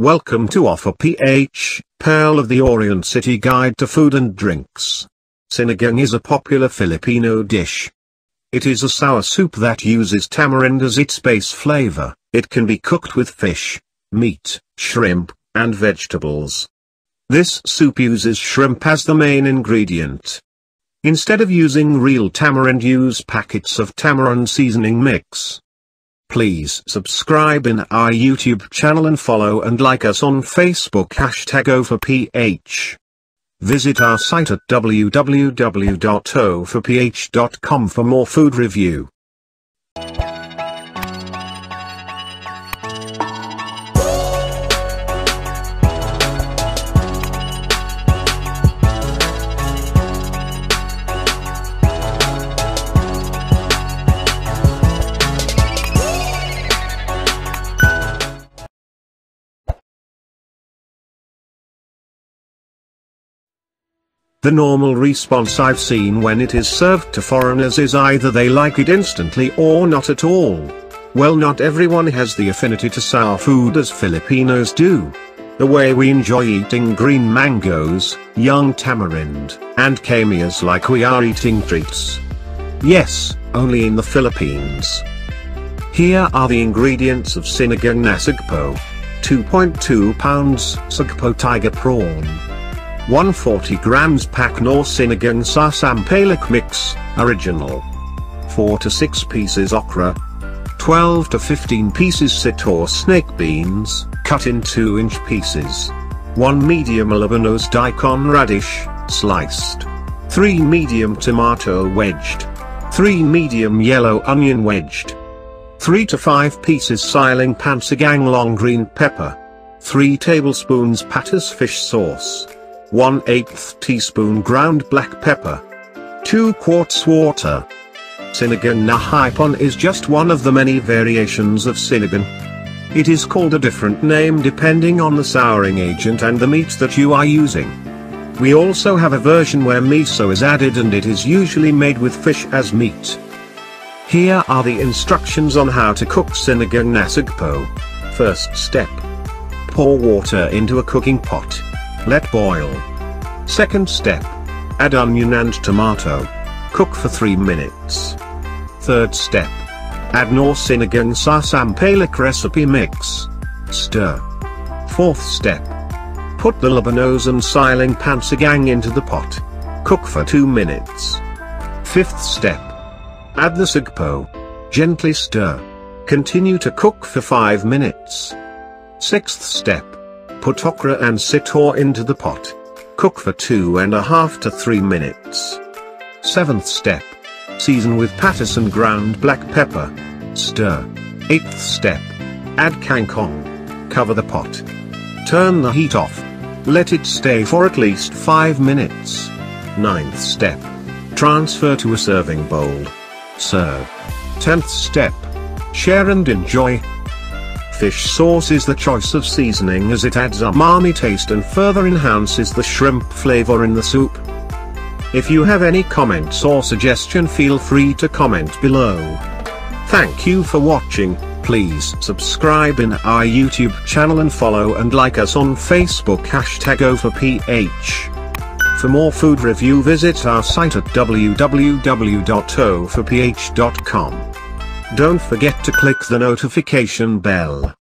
Welcome to Ophir PH, Pearl of the Orient City Guide to Food and Drinks. Sinigang is a popular Filipino dish. It is a sour soup that uses tamarind as its base flavor. It can be cooked with fish, meat, shrimp, and vegetables. This soup uses shrimp as the main ingredient. Instead of using real tamarind use packets of tamarind seasoning mix. Please subscribe in our YouTube channel and follow and like us on Facebook hashtag OPHIRPH. Visit our site at www.ophirph.com for more food review. The normal response I've seen when it is served to foreigners is either they like it instantly or not at all. Well not everyone has the affinity to sour food as Filipinos do. The way we enjoy eating green mangoes, young tamarind, and kamias like we are eating treats. Yes, only in the Philippines. Here are the ingredients of sinigang na sugpo. 2.2 pounds sugpo tiger prawn. 140 grams Pak Knorr Sinigang sa Sampaloc Mix, Original. 4 to 6 pieces okra. 12 to 15 pieces sitaw snake beans, cut in 2 inch pieces. 1 medium labanos daikon radish, sliced. 3 medium tomato wedged. 3 medium yellow onion wedged. 3 to 5 pieces siling pansigang long green pepper. 3 tablespoons patis fish sauce. 1 8th teaspoon ground black pepper. 2 quarts water. Sinigang na hipon is just one of the many variations of sinigang. It is called a different name depending on the souring agent and the meat that you are using. We also have a version where miso is added and it is usually made with fish as meat. Here are the instructions on how to cook sinigang na sugpo. First step. Pour water into a cooking pot. Let boil. Second step. Add onion and tomato. Cook for 3 minutes. Third step. Add Knorr Sinigang sa Sampaloc recipe mix. Stir. Fourth step. Put the labanos and siling pansigang into the pot. Cook for 2 minutes. Fifth step. Add the sugpo. Gently stir. Continue to cook for 5 minutes. Sixth step. Put okra and sitaw into the pot. Cook for two and a half to three minutes. Seventh step. Season with and ground black pepper. Stir. Eighth step. Add kangkong. Cover the pot. Turn the heat off. Let it stay for at least 5 minutes. Ninth step. Transfer to a serving bowl. Serve. Tenth step. Share and enjoy. Fish sauce is the choice of seasoning as it adds a umami taste and further enhances the shrimp flavor in the soup. If you have any comments or suggestion feel free to comment below. Thank you for watching, please subscribe in our YouTube channel and follow and like us on Facebook hashtag OPHIRPH. For more food review visit our site at www.ophirph.com. Don't forget to click the notification bell.